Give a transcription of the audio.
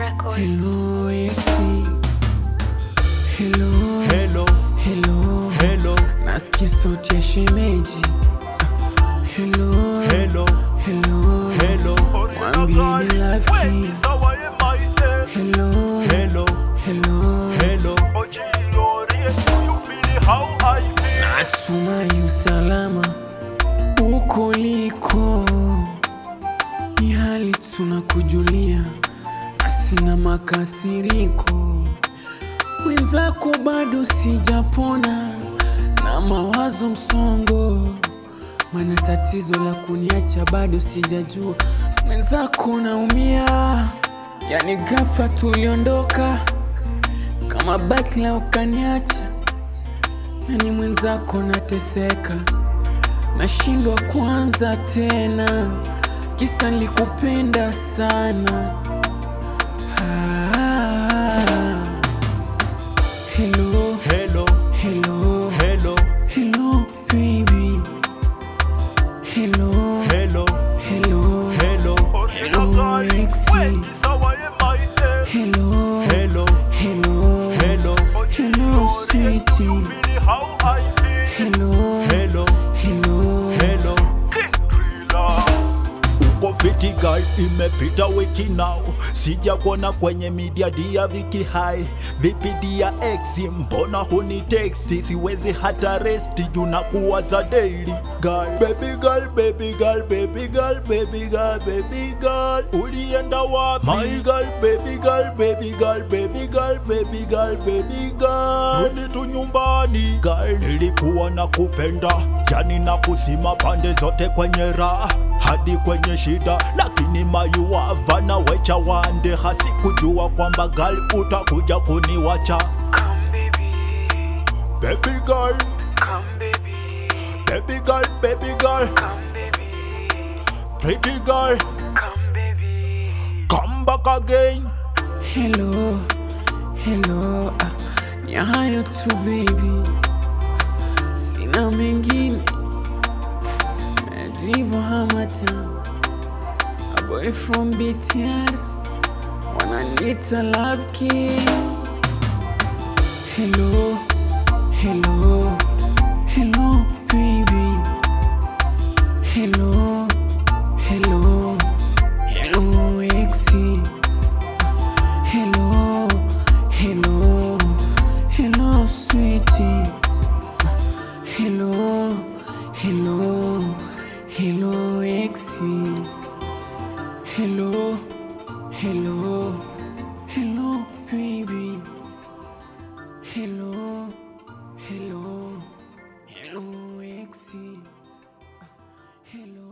Record. Hello, exi. Hello, Hello, hello. hello, Nasikia sauti ya shemeji. Hello, hello, hello. hello, Mwambieni love king. Hello, hello, hello. hello. Natumai usalama uko liko, ni hali tunakujulia, asina makasiriko. Mwenzako bado sijapona na mawazo msongo, mana tatizo la kuniacha bado sijajua. Mwenzako naumia, yani ghafla tuliondoka kama batla ukaniacha nani mwenzako nateseka, nashindwa kuanza tena, kisa nilikupenda sana. Ah, hello, Hello, hello, hello, hello baby, hello, hello, hello, hello, hello exi, hello, hello, hello, hello, hello sweetie, hello, hello, hello. Fiti girl, imepita wiki now, sija kuona kwenye media dia viki hai. Vipi dia ex, mbona huni texti? Siwezi hata resti juu na kuwaza daily girl. Baby girl, baby girl, baby girl, baby girl, baby girl, ulienda wapi? My girl, baby girl, baby girl, baby girl, baby girl, baby girl, rudi tu nyumbani girl. Nilikuwa na kupenda yani na kusima pande zote kwenye raha hadi kwenye shida, lakini mayuwava na wecha wande. Hasikujua kwamba gali utakuja kuniwacha. Come baby, Baby girl, come baby, baby girl, baby girl, come baby, pretty girl, come baby. come back again. Hello, hello, uh, ni hayo tu baby, sina mengine, ndivyo hamata a boy from BTR wananiita love king. Hello, hello, hello baby, hello, hello, hello exi. Hello, hello, hello, sweetie. Hello, hello, Hello, hello, hello, baby. Hello, hello, hello, exit. Hello.